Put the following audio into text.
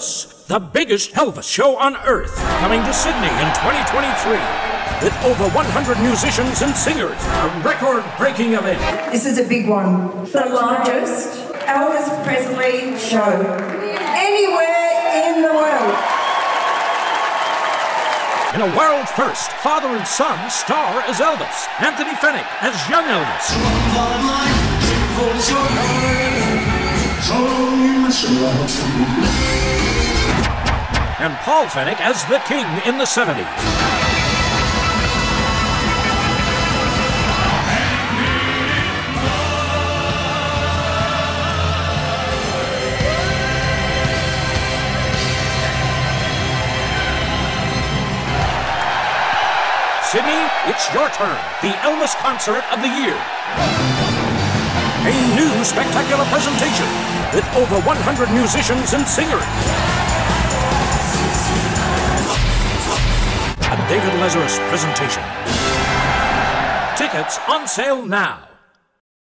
the biggest Elvis show on earth, coming to Sydney in 2023. With over 100 musicians and singers, a record breaking event. This is a big one. The largest Elvis Presley show anywhere in the world. In a world first, father and son star as Elvis, Anthony Fenech as young Elvis. And Paul Fenech as the king in the 70s. Sydney, it's your turn. The Elvis concert of the year. A new spectacular presentation with over 100 musicians and singers. David Lazarus presentation. Tickets on sale now.